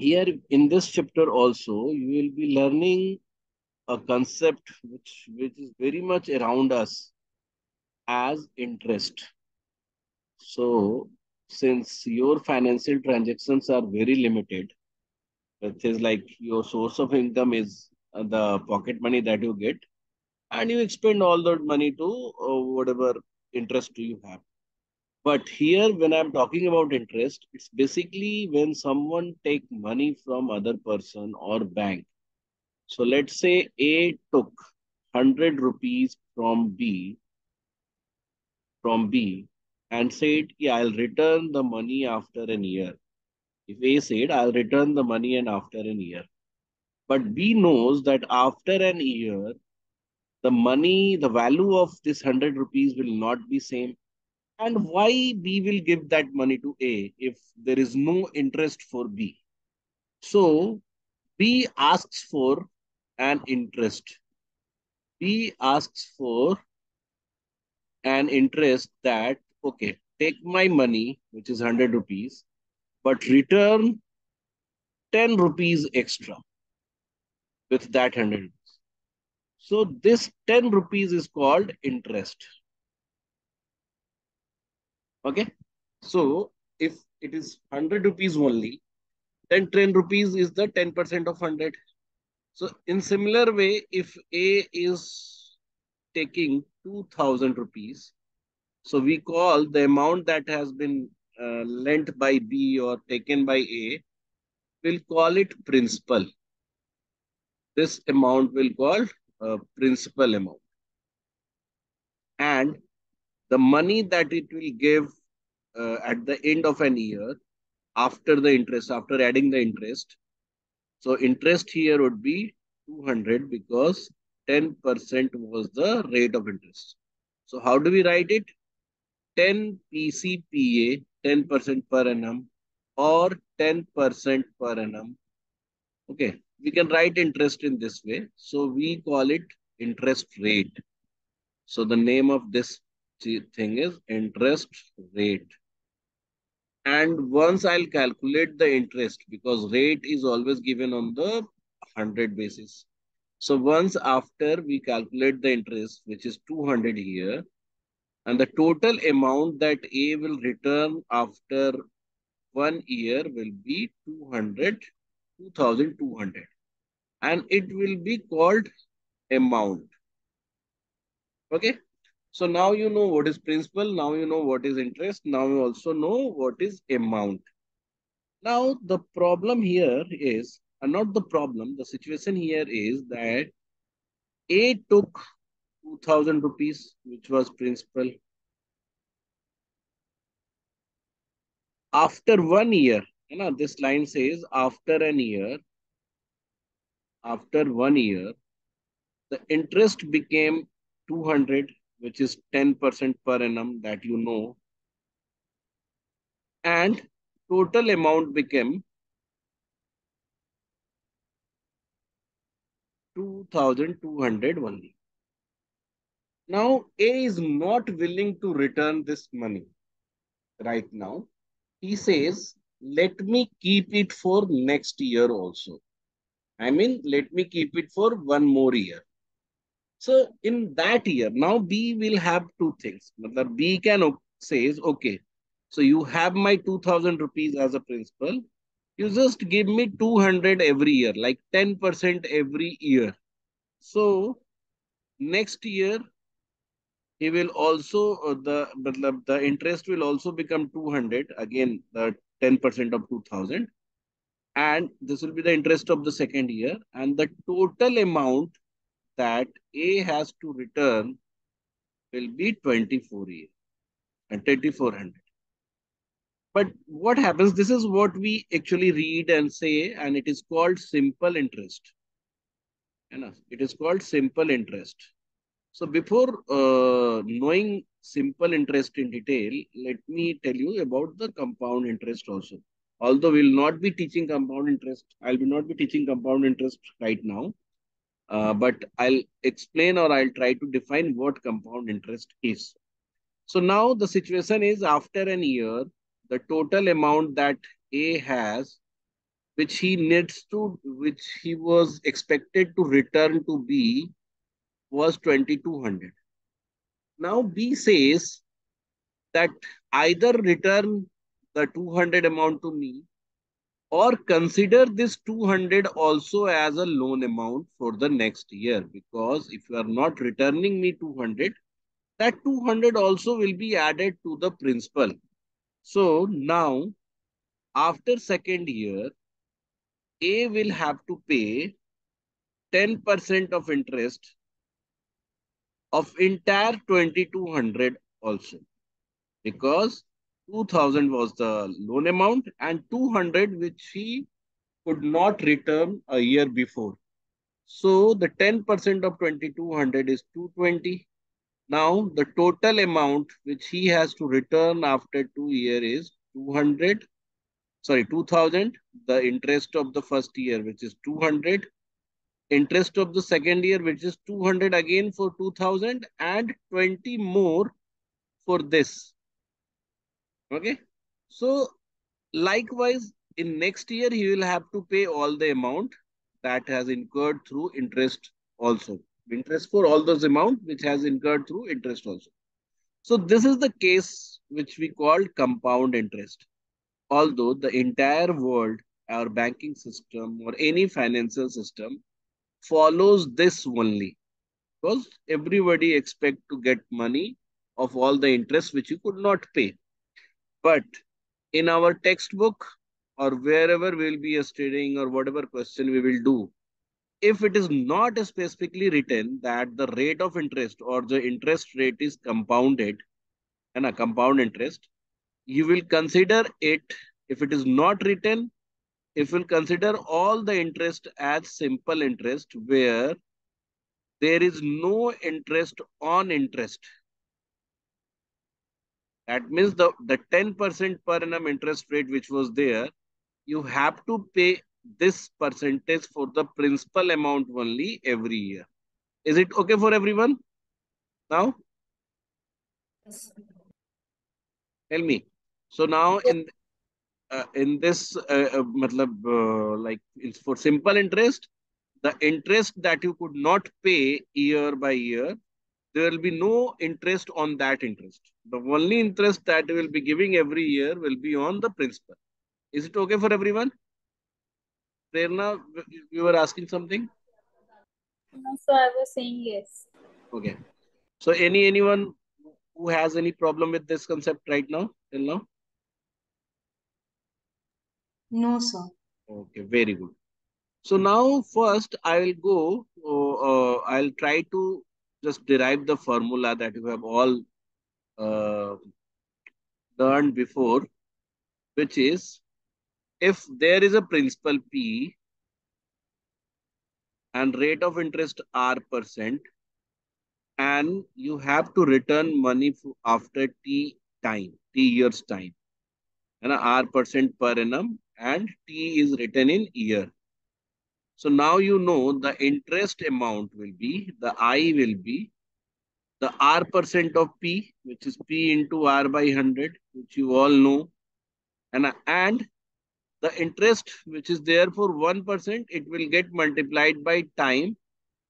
here in this chapter also, you will be learning a concept which, which is very much around us as interest. So, since your financial transactions are very limited, it is like your source of income is uh, the pocket money that you get, and you expend all that money to uh, whatever interest you have. But here, when I'm talking about interest, it's basically when someone take money from other person or bank. So let's say A took 100 rupees from B, from B and said, yeah, I'll return the money after an year. If A said, I'll return the money and after an year. But B knows that after an year, the money, the value of this 100 rupees will not be same. And why B will give that money to A if there is no interest for B? So B asks for an interest. B asks for an interest that, okay, take my money, which is 100 rupees, but return 10 rupees extra with that 100 rupees. So this 10 rupees is called interest. Okay. So if it is 100 rupees only, then 10 rupees is the 10% of 100. So in similar way, if A is taking 2000 rupees, so we call the amount that has been uh, lent by B or taken by A, we'll call it principal. This amount will call uh, principal amount. And the money that it will give uh, at the end of an year after the interest, after adding the interest. So interest here would be 200 because 10% was the rate of interest. So how do we write it? 10 PCPA, 10% per annum or 10% per annum. Okay, we can write interest in this way. So we call it interest rate. So the name of this thing is interest rate. And once I'll calculate the interest because rate is always given on the 100 basis. So once after we calculate the interest, which is 200 here, and the total amount that A will return after one year will be 200, 2200. And it will be called amount. Okay. So now you know what is principal. Now you know what is interest. Now you also know what is amount. Now the problem here is, and not the problem, the situation here is that A took 2000 rupees, which was principal. After one year, you know, this line says after an year, after one year, the interest became 200 which is 10% per annum that you know. And total amount became 2200 only. Now, A is not willing to return this money right now. He says, let me keep it for next year also. I mean, let me keep it for one more year. So in that year, now B will have two things. B can says, okay, so you have my 2000 rupees as a principal. You just give me 200 every year, like 10% every year. So next year, he will also, uh, the, the, the interest will also become 200, again, the 10% of 2000. And this will be the interest of the second year. And the total amount that A has to return will be 24 year and 2400. But what happens, this is what we actually read and say, and it is called simple interest. It is called simple interest. So before uh, knowing simple interest in detail, let me tell you about the compound interest also. Although we'll not be teaching compound interest, I'll be not be teaching compound interest right now. Uh, but I'll explain or I'll try to define what compound interest is. So now the situation is after an year, the total amount that A has which he needs to, which he was expected to return to B was 2200. Now B says that either return the 200 amount to me or consider this 200 also as a loan amount for the next year because if you are not returning me 200 that 200 also will be added to the principal. So now after second year a will have to pay 10% of interest of entire 2200 also. Because 2000 was the loan amount and 200 which he could not return a year before. So the 10% of 2200 is 220. Now the total amount which he has to return after two year is 200. Sorry, 2000. The interest of the first year which is 200. Interest of the second year which is 200 again for 2000 and 20 more for this Okay. So likewise, in next year, he will have to pay all the amount that has incurred through interest also. Interest for all those amount which has incurred through interest also. So this is the case which we call compound interest. Although the entire world, our banking system or any financial system follows this only because everybody expect to get money of all the interest which you could not pay. But in our textbook or wherever we'll be studying or whatever question we will do, if it is not specifically written that the rate of interest or the interest rate is compounded and a compound interest, you will consider it, if it is not written, if we'll consider all the interest as simple interest where there is no interest on interest. That means the, the 10% per annum interest rate which was there, you have to pay this percentage for the principal amount only every year. Is it okay for everyone? Now? Yes. Tell me. So now in uh, in this, uh, uh, matlab, uh, like it's for simple interest, the interest that you could not pay year by year, there will be no interest on that interest. The only interest that we will be giving every year will be on the principal. Is it okay for everyone? Prerna, you were asking something? No, so I was saying yes. Okay. So any anyone who has any problem with this concept right now, till now? No, sir. Okay, very good. So now first I will go, uh, uh, I'll try to just derive the formula that you have all uh, learned before, which is if there is a principal P and rate of interest R percent, and you have to return money after T time, T years time, and R percent per annum, and T is written in year. So now you know the interest amount will be, the I will be the R percent of P, which is P into R by 100, which you all know. And, and the interest, which is there for 1%, it will get multiplied by time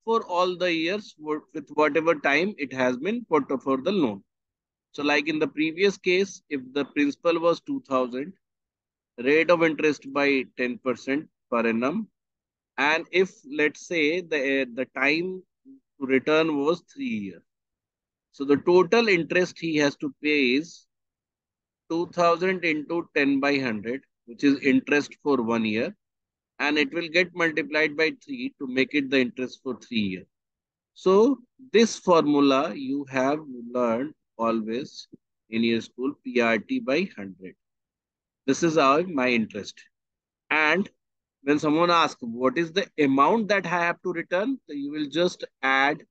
for all the years with whatever time it has been put for the loan. So like in the previous case, if the principal was 2000, rate of interest by 10% per annum, and if let's say the, the time to return was three years. So the total interest he has to pay is 2000 into 10 by 100, which is interest for one year. And it will get multiplied by 3 to make it the interest for three years. So this formula you have learned always in your school, PRT by 100. This is our my interest. And when someone asks, what is the amount that I have to return? So you will just add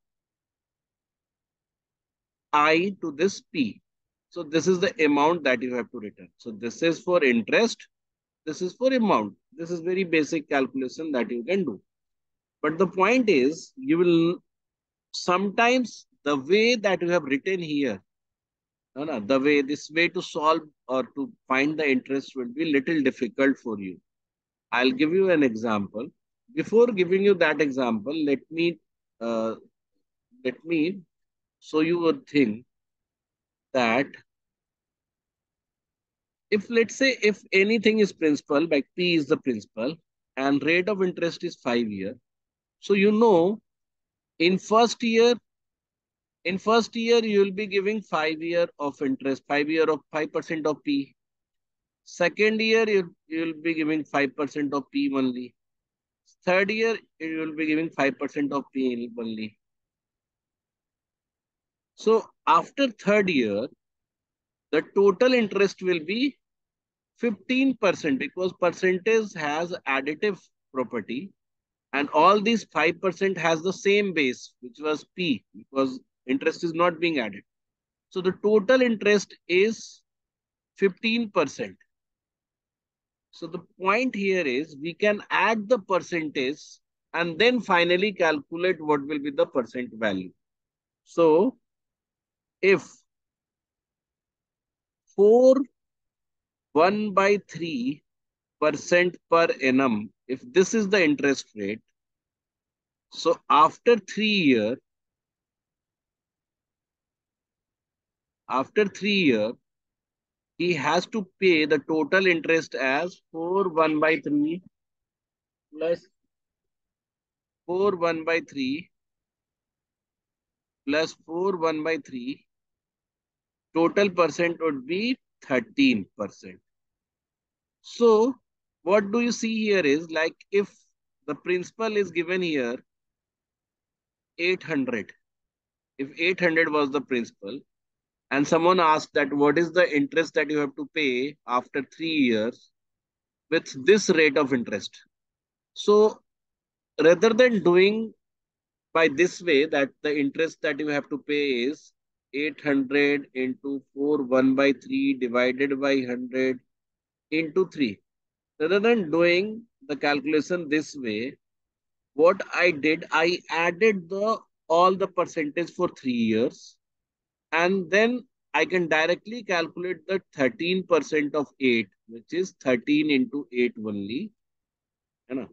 I to this P. So this is the amount that you have to return. So this is for interest. This is for amount. This is very basic calculation that you can do. But the point is, you will sometimes the way that you have written here, no, no, the way, this way to solve or to find the interest will be little difficult for you. I'll give you an example. Before giving you that example, let me uh, let me show you a thing that if let's say if anything is principal, like P is the principal, and rate of interest is five year. So you know, in first year, in first year you will be giving five year of interest, five year of five percent of P. Second year you you will be giving five percent of P only. Third year you will be giving five percent of P only. So after third year, the total interest will be 15% because percentage has additive property and all these 5% has the same base, which was P because interest is not being added. So the total interest is 15%. So the point here is we can add the percentage and then finally calculate what will be the percent value. So if 4 1 by 3 percent per annum, if this is the interest rate, so after three year, after three year, he has to pay the total interest as 4 1 by 3 plus 4 1 by 3 plus 4 1 by 3 total percent would be 13%. So what do you see here is like if the principal is given here 800, if 800 was the principal and someone asked that what is the interest that you have to pay after three years with this rate of interest. So rather than doing by this way that the interest that you have to pay is 800 into 4 1 by 3 divided by 100 into 3. Rather than doing the calculation this way, what I did, I added the all the percentage for three years and then I can directly calculate the 13% of 8, which is 13 into 8 only. You know,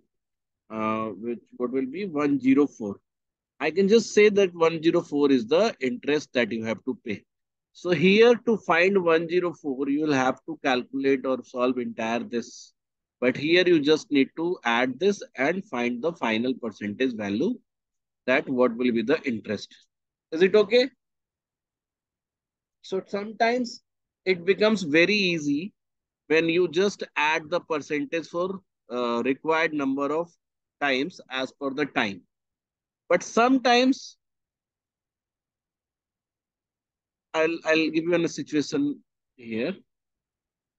uh, which what will be 104. I can just say that 104 is the interest that you have to pay. So here to find 104, you will have to calculate or solve entire this. But here you just need to add this and find the final percentage value that what will be the interest. Is it okay? So sometimes it becomes very easy when you just add the percentage for uh, required number of times as per the time. But sometimes I'll, I'll give you a situation here.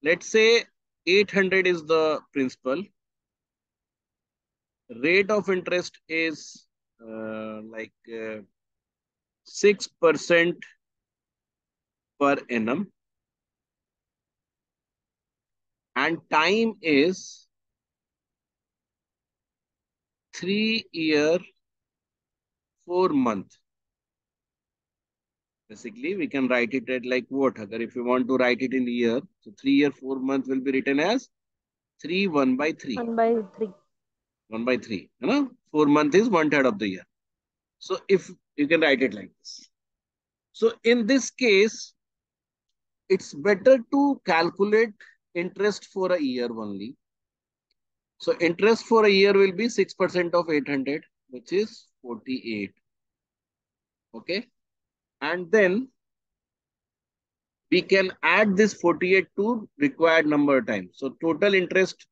Let's say 800 is the principal. Rate of interest is uh, like uh, 6% per annum. And time is three year four month. Basically, we can write it at like what? Agar if you want to write it in year, so three year four month will be written as three one by three. One by three. One by three. You know, four month is one third of the year. So if you can write it like this. So in this case, it's better to calculate interest for a year only. So interest for a year will be 6% of 800, which is 48. Okay. And then we can add this 48 to required number of times. So total interest,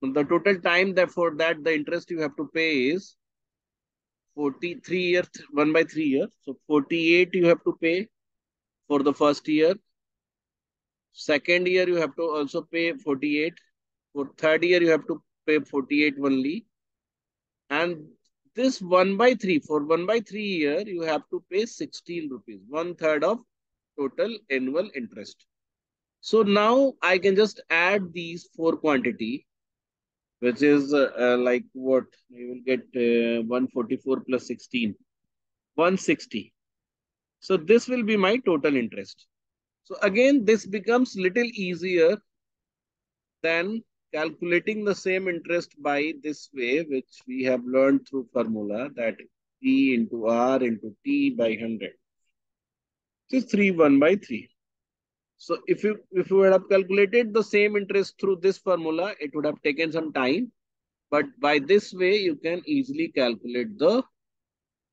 the total time that for that the interest you have to pay is 43 years, 1 by 3 years. So 48 you have to pay for the first year. Second year you have to also pay 48. For third year you have to pay 48 only. And this 1 by 3, for 1 by 3 year, you have to pay 16 rupees, one third of total annual interest. So now I can just add these four quantity, which is uh, like what you will get uh, 144 plus 16, 160. So this will be my total interest. So again, this becomes little easier than calculating the same interest by this way, which we have learned through formula that P into R into T by 100. This is 3 1 by 3. So if you if you would have calculated the same interest through this formula, it would have taken some time. But by this way, you can easily calculate the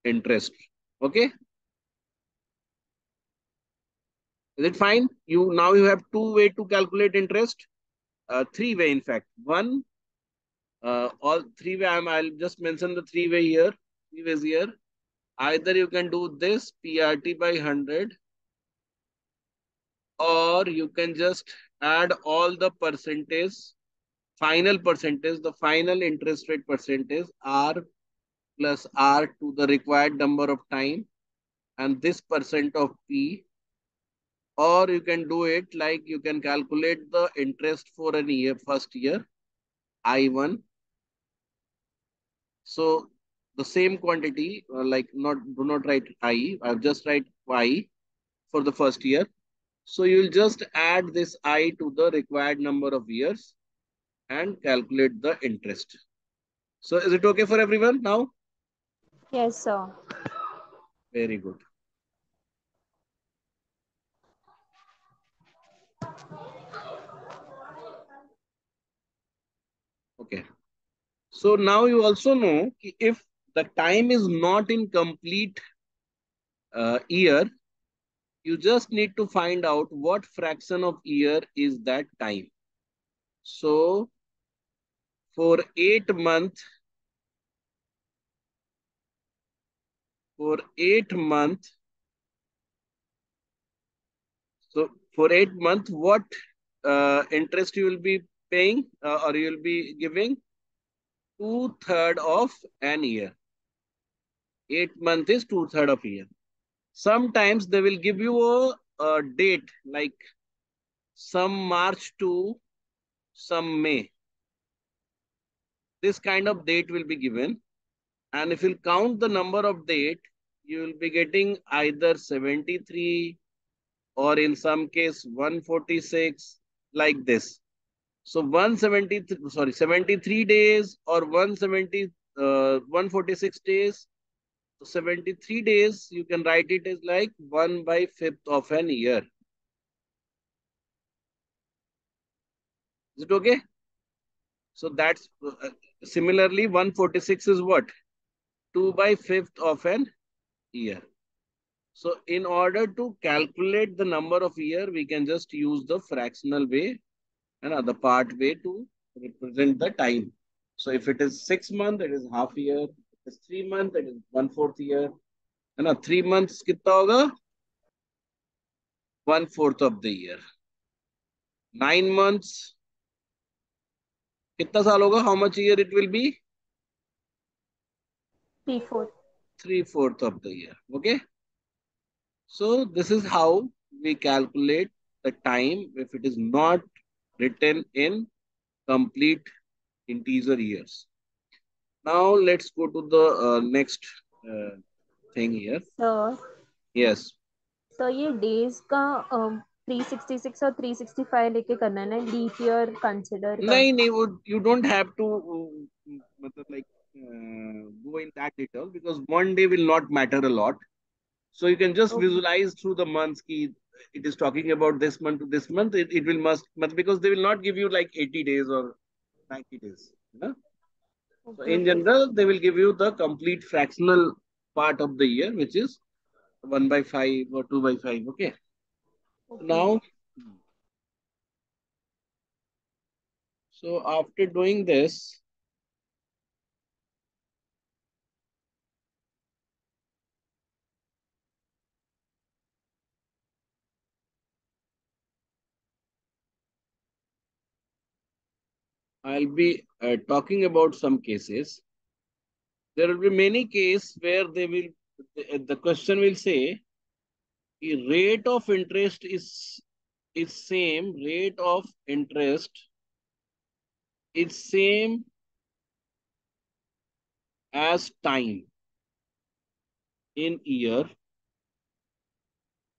interest. Okay. Is it fine? You now you have two way to calculate interest. Uh, three way in fact. One, uh, all three way. I'm, I'll just mention the three way here. Three ways here. Either you can do this PRT by 100 or you can just add all the percentage, final percentage, the final interest rate percentage R plus R to the required number of time and this percent of P. Or you can do it like you can calculate the interest for an year, first year, I1. So the same quantity, uh, like not do not write I, I've just write Y for the first year. So you'll just add this I to the required number of years and calculate the interest. So is it okay for everyone now? Yes, sir. Very good. Okay. So now you also know if the time is not in complete uh, year, you just need to find out what fraction of year is that time. So for eight month, for eight month, so for eight month, what uh, interest you will be paying uh, or you will be giving? Two third of an year. Eight month is two third of a year. Sometimes they will give you a, a date like some March to some May. This kind of date will be given. And if you count the number of date, you will be getting either 73 or in some case 146 like this. So 173, sorry, 73 days or 170, uh, 146 days so 73 days, you can write it as like 1 by 5th of an year. Is it okay? So that's uh, similarly 146 is what? 2 by 5th of an year. So in order to calculate the number of year, we can just use the fractional way and other part way to represent the time. So if it is six month, it is half year is three months, that is one fourth year. है ना three months कितना होगा one fourth of the year nine months कितना साल होगा how much year it will be Three fourth. three fourth of the year okay so this is how we calculate the time if it is not written in complete integer years now let's go to the uh, next uh, thing here. Sir, Yes. so ये days का um, 366 और 365 लेके करना है ना leap year consider नहीं नहीं वो you don't have to uh, मतलब like uh, go in that detail because one day will not matter a lot. So you can just Okay. visualize through the months ki it is talking about this month to this month. It, it will must but because they will not give you like 80 days or 90 days. You know? So in general, they will give you the complete fractional part of the year, which is 1 by 5 or 2 by 5. Okay. Now, so after doing this, I'll be uh, talking about some cases. There will be many cases where they will, the, the question will say, the rate of interest is, is same, rate of interest is same as time in year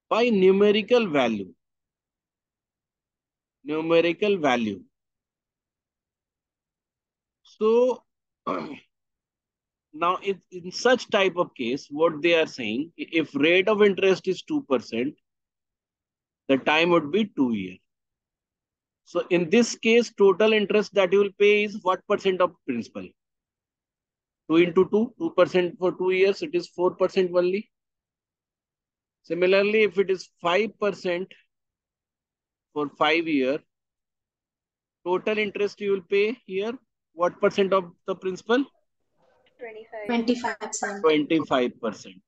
by numerical value. Numerical value. So now in, in such type of case, what they are saying, if rate of interest is 2%, the time would be two years. So in this case, total interest that you will pay is what percent of principal? 2 into 2, 2% for two years, it is 4% only. Similarly, if it is 5% for five year, total interest you will pay here, what percent of the principal? 25 25%.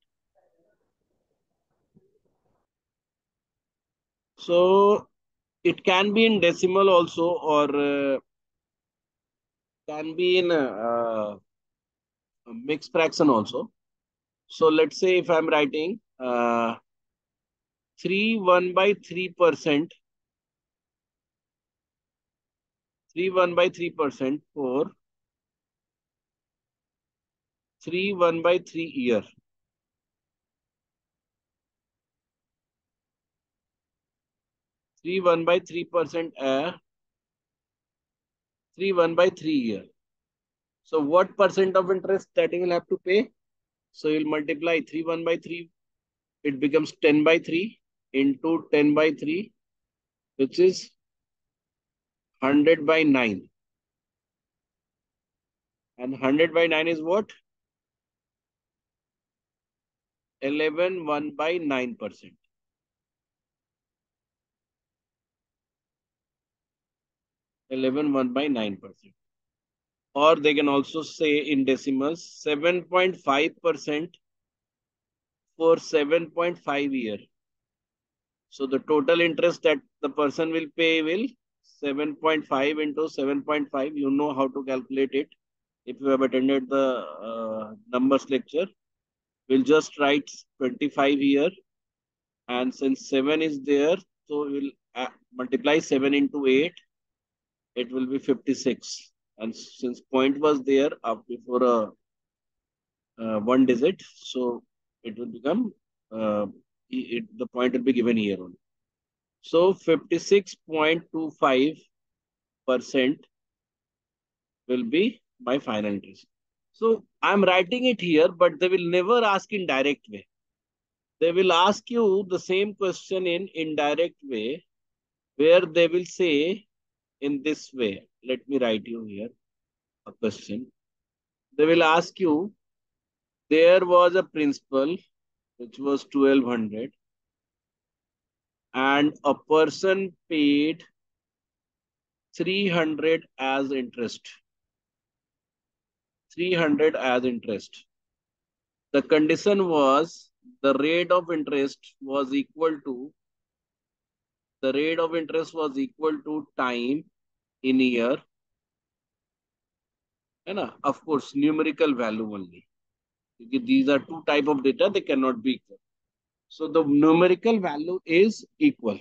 So it can be in decimal also or uh, can be in uh, mixed fraction also. So let's say if I'm writing uh, 3 1 by 3 percent 3 1 by 3 percent for 3 1 by 3 year. Three one by three percent uh, three one by three year. So what percent of interest that you will have to pay? So you'll multiply three one by three. It becomes ten by three into ten by three, which is hundred by nine. And hundred by nine is what? 11, 1 by nine percent. 11 1 by 9%. Or they can also say in decimals 7.5% for 7.5 year. So the total interest that the person will pay will 7.5 into 7.5. You know how to calculate it. If you have attended the uh, numbers lecture, we'll just write 25 here. And since 7 is there, so we'll uh, multiply 7 into 8 it will be 56. And since point was there up before a uh, one digit, so it will become, uh, it, the point will be given here only. So 56.25% will be my final interest. So I'm writing it here, but they will never ask in direct way. They will ask you the same question in indirect way, where they will say in this way. Let me write you here a question. They will ask you, there was a principal which was 1200 and a person paid 300 as interest. 300 as interest. The condition was the rate of interest was equal to the rate of interest was equal to time in year and of course numerical value only these are two type of data they cannot be equal so the numerical value is equal.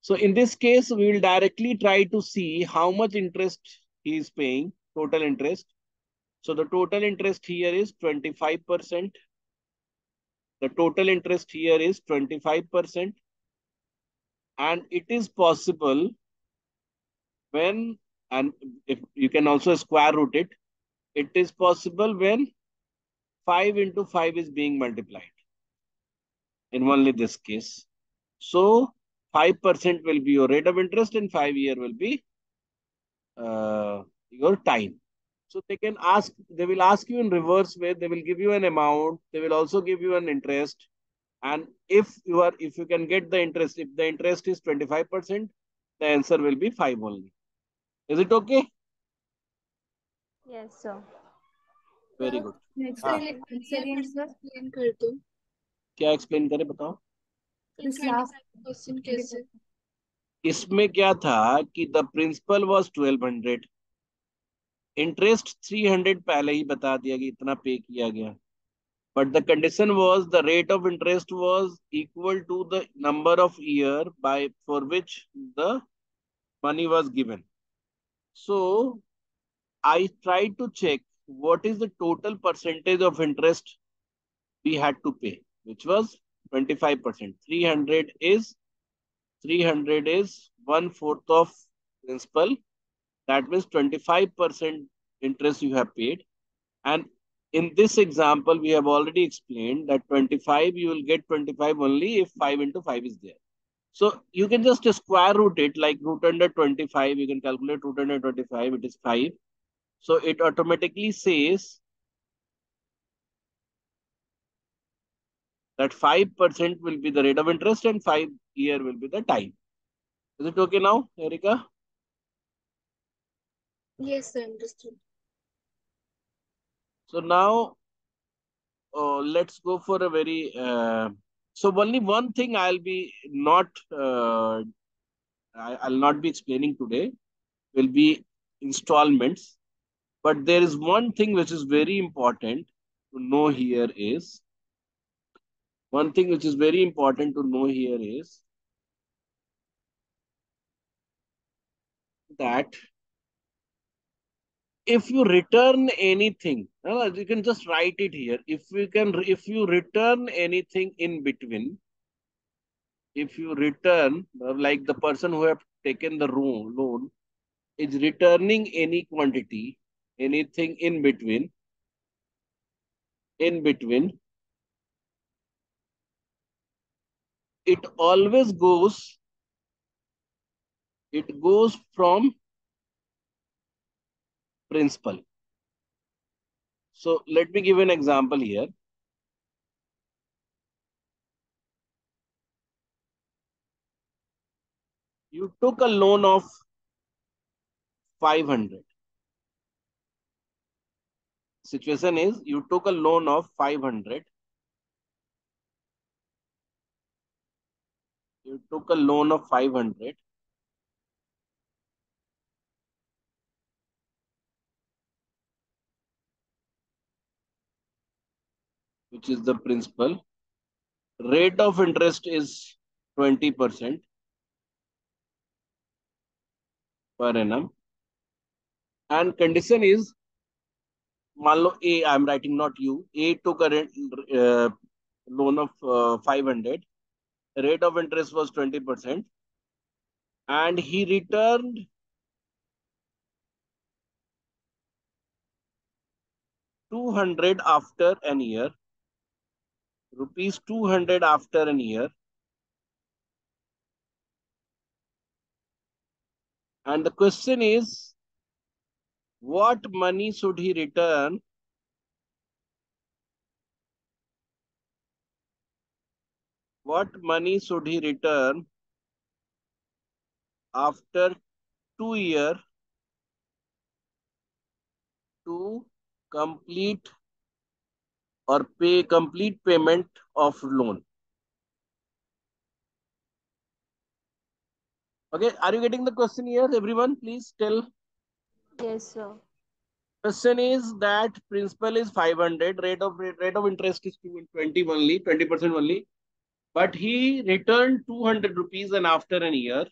So in this case we will directly try to see how much interest he is paying total interest. So the total interest here is 25 percent. The total interest here is 25 percent. And it is possible when, and if you can also square root it, it is possible when 5 into 5 is being multiplied in only this case. So 5% will be your rate of interest and 5 year will be uh, your time. So they can ask, they will ask you in reverse way, they will give you an amount, they will also give you an interest. And if you are, if you can get the interest, if the interest is 25%, the answer will be 5 only. Is it okay? Yes, sir. Very good. Next हाँ. क्या explain करें बताओ। इसमें क्या था कि the principal was twelve hundred interest three hundred पहले ही बता दिया कि इतना पे किया गया। But the condition was the rate of interest was equal to the number of year by for which the money was given so I try to check what is the total percentage of interest we had to pay which was 25%. 300 is 300 is one fourth of principal. That means 25% interest you have paid. And in this example, we have already explained that 25, you will get 25 only if 5 into 5 is there. So you can just square root it like root under 25. You can calculate root under 25. It is 5. So it automatically says that 5% will be the rate of interest and 5 year will be the time. Is it okay now, Erika? Yes, sir, understood. So now uh, let's go for a very uh, so only one thing I'll be not uh, I, will not be explaining today will be installments. But there is one thing which is very important to know here is one thing which is very important to know here is that if you return anything, you can just write it here. If you can, if you return anything in between, if you return, like the person who have taken the loan is returning any quantity, anything in between, in between, it always goes, it goes from principal. So let me give an example here. You took a loan of 500. Situation is you took a loan of 500. You took a loan of 500 which is the principal. Rate of interest is 20% per annum. And condition is, मान A, I'm writing not you. A took a uh, loan of uh, 500. Rate of interest was 20%. And he returned two hundred after an year rupees 200 after an year. And the question is, what money should he return what money should he return after two year to complete or pay complete payment of loan. Okay, are you getting the question here? Everyone, please tell. Yes, sir. Question is that principal is 500, rate of rate of interest is 20 only, 20% only. But he returned 200 rupees and after an year,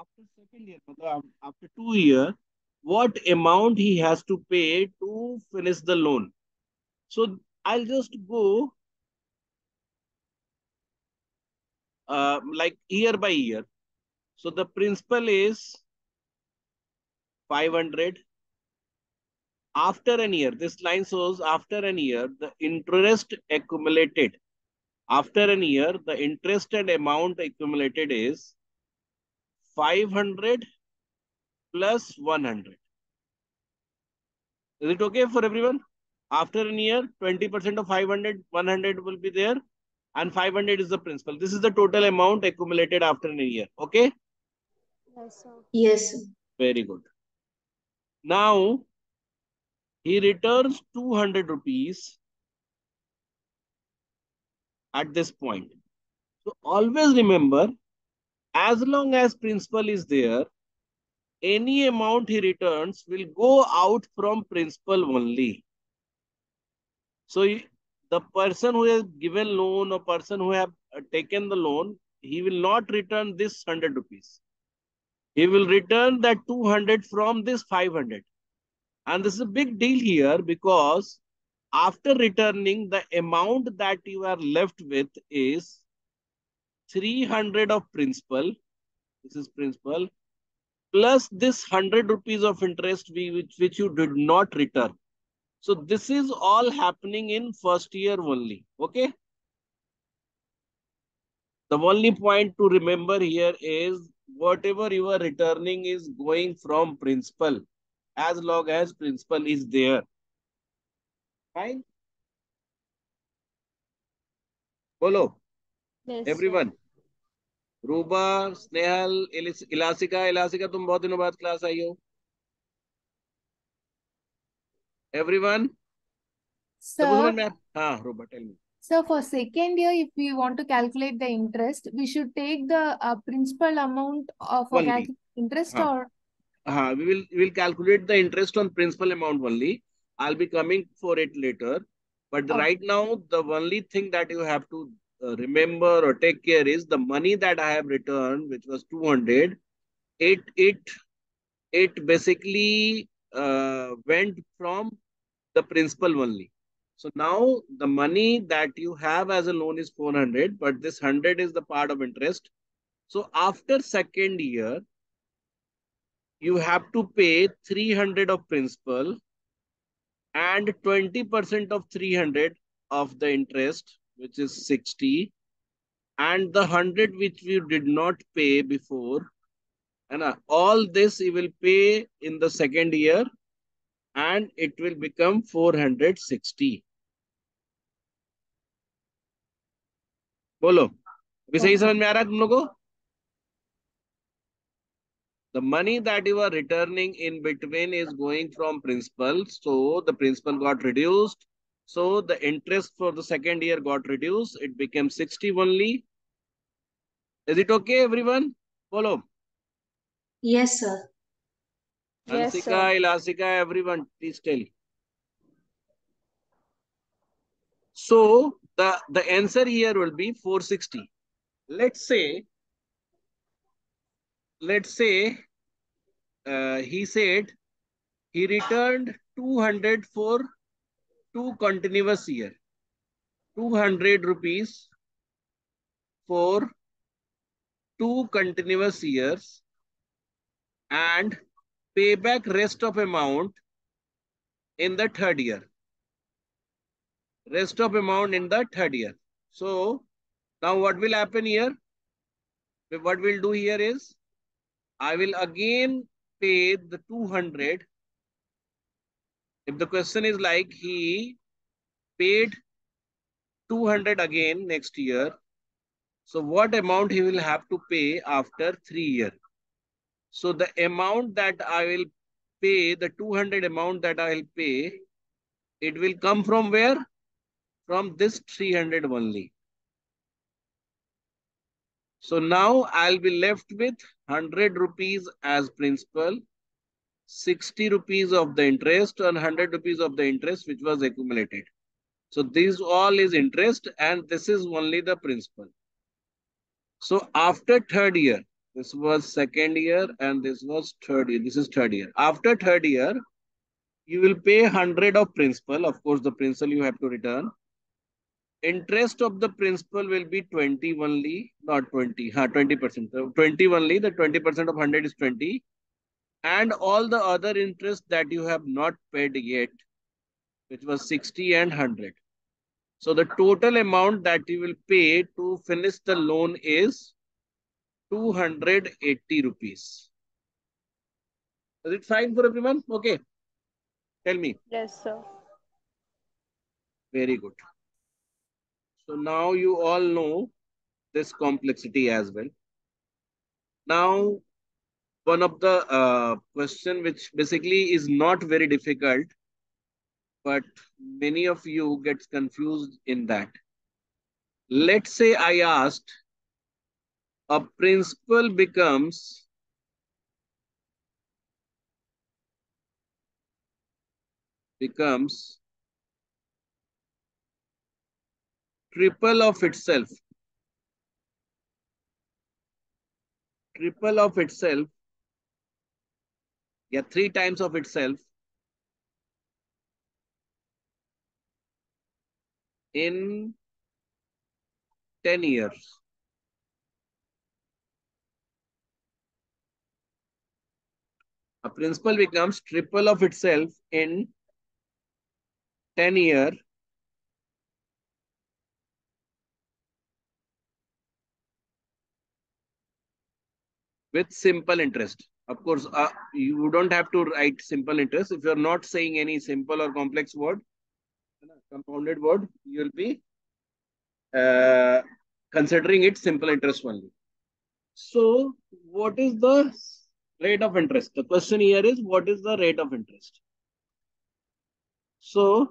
after second year, after two years, what amount he has to pay to finish the loan. So I'll just go uh, like year by year. So the principal is 500. After an year, this line shows after an year, the interest accumulated. After an year, the interest and amount accumulated is 500 plus 100. Is it okay for everyone? After an year, 20% of 500, 100 will be there and 500 is the principal. This is the total amount accumulated after an year. Okay? Yes, sir. Yes. Very good. Now, he returns 200 rupees at this point. So always remember, as long as principal is there, any amount he returns will go out from principal only. So the person who has given loan or person who have uh, taken the loan, he will not return this 100 rupees. He will return that 200 from this 500. And this is a big deal here because after returning, the amount that you are left with is 300 of principal. This is principal plus this 100 rupees of interest which, which you did not return. So this is all happening in first year only. Okay. The only point to remember here is whatever you are returning is going from principal as long as principal is there. Bolo. Yes, Everyone. Ruba Snehal Ilasika Ilasika तुम बहुत दिनों बाद class आई हो everyone Sir, हाँ रूबा tell me so for second year, if we want to calculate the interest, we should take the uh, principal amount of interest Huh. or हाँ we will we will calculate the interest on principal amount only I'll be coming for it later. But right now the only thing that you have to uh, remember or take care is the money that I have returned which was 200 it it it basically uh, went from the principal only. So now the money that you have as a loan is 400 but this 100 is the part of interest. So after second year you have to pay 300 of principal and 20% of 300 of the interest, which is 60, and the 100 which you did not pay before. And uh, all this you will pay in the second year and it will become 460. बोलो अभी सही समझ में आ रहा है तुम लोगों को the money that you are returning in between is going from principal. So the principal got reduced. So the interest for the second year got reduced. It became 60 only. Is it okay, everyone? Follow. Yes, sir. Yes, Ansika, sir. Ilasika, everyone, please tell. So the, the answer here will be 460. Let's say, let's say uh, he said he returned 200 for two continuous year. 200 rupees for two continuous years and pay back rest of amount in the third year. Rest of amount in the third year. So now what will happen here? What we'll do here is I will again pay the 200. If the question is like he paid 200 again next year, so what amount he will have to pay after three years? So the amount that I will pay, the 200 amount that I will pay, it will come from where? From this 300 only. So now I'll be left with 100 rupees as principal, 60 rupees of the interest and 100 rupees of the interest which was accumulated. So this all is interest and this is only the principal. So after third year, this was second year and this was third year. This is third year. After third year, you will pay 100 of principal. Of course, the principal you have to return interest of the principal will be 20 only, not 20, huh, 20%. So 20 only, the 20% of 100 is 20. And all the other interest that you have not paid yet, which was 60 and 100. So the total amount that you will pay to finish the loan is 280 rupees. Is it fine for everyone? Okay. Tell me. Yes, sir. Very good. So now you all know this complexity as well. Now, one of the uh, question which basically is not very difficult, but many of you gets confused in that. Let's say I asked, a principal becomes becomes triple of itself. Triple of itself. Yeah, three times of itself. In 10 years. a principal becomes triple of itself in 10 year with simple interest. Of course, uh, you don't have to write simple interest. If you're not saying any simple or complex word, compounded word, you'll be uh, considering it simple interest only. So, what is the rate of interest? The question here is, what is the rate of interest? So,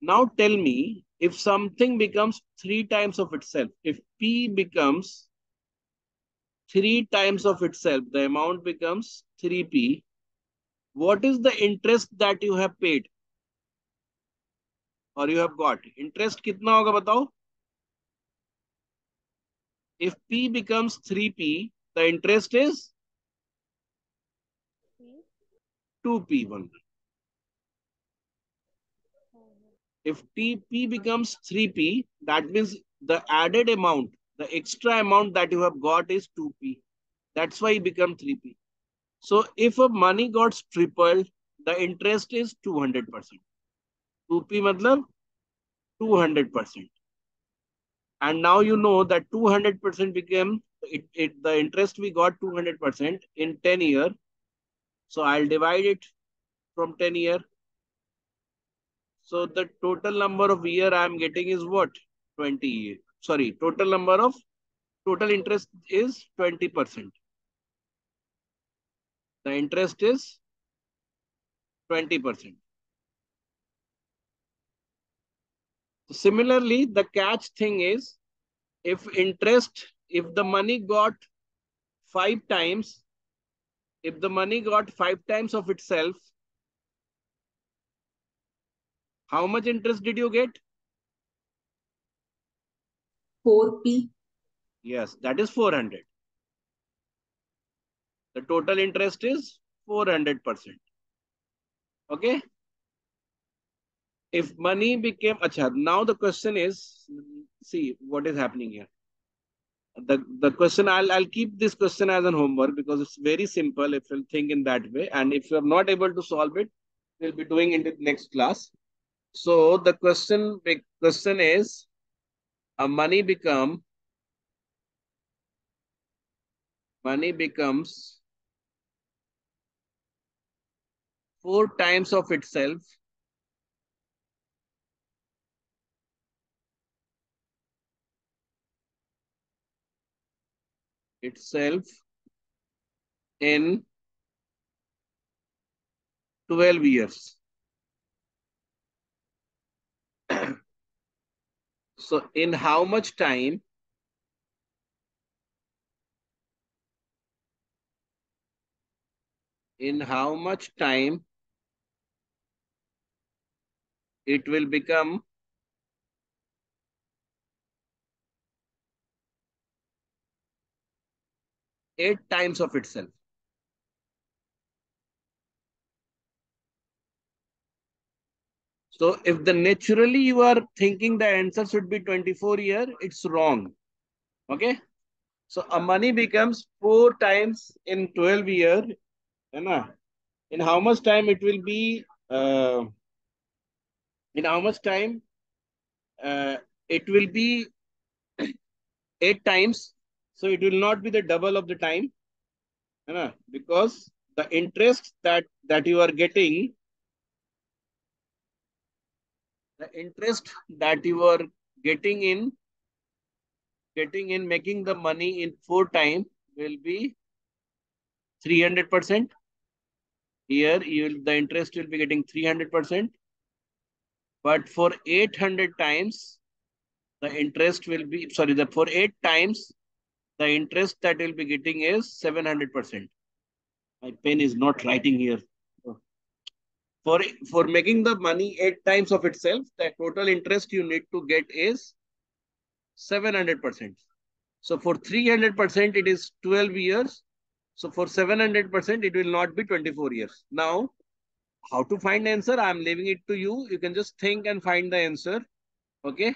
now tell me, if something becomes three times of itself, if P becomes three times of itself, the amount becomes 3p. What is the interest that you have paid? Or you have got? Interest kitna hoga batao? If p becomes 3p, the interest is 2p one. If TP becomes 3p, that means the added amount the extra amount that you have got is 2p. That's why it become 3p. So if a money got tripled, the interest is 200%. 2p matlab 200%. And now you know that 200% became, it, it, the interest we got 200% in 10 year. So I'll divide it from 10 year. So the total number of year I'm getting is what? 20 year sorry, total number of total interest is 20%. The interest is 20%. Similarly, the catch thing is if interest, if the money got five times, if the money got five times of itself, how much interest did you get? 4p. Yes, that is 400. The total interest is 400%. Okay. If money became, acha, now the question is, see what is happening here. The, the question, I'll, I'll keep this question as an homework because it's very simple if you think in that way. And if you're not able to solve it, we'll be doing it in the next class. So the question, big question is, a money become money becomes four times of itself itself in 12 years So in how much time in how much time it will become eight times of itself. So if the naturally you are thinking the answer should be 24 year, it's wrong. Okay. So a money becomes four times in 12 year. In how much time it will be, uh, in how much time uh, it will be eight times. So it will not be the double of the time. Because the interest that, that you are getting the interest that you are getting in getting in making the money in four time will be 300%. Here you the interest will be getting 300%. But for 800 times, the interest will be, sorry, the for eight times, the interest that you'll be getting is 700%. My pen is not writing here for for making the money eight times of itself the total interest you need to get is 700% so for 300% it is 12 years. So for 700% it will not be 24 years. Now how to find answer? I'm leaving it to you. You can just think and find the answer okay?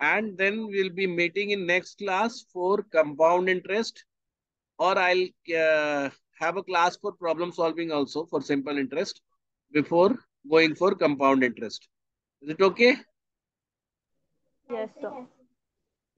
And then we'll be meeting in next class for compound interest or i'll uh, have a class for problem solving also for simple interest before going for compound interest. Is it okay? Yes, sir.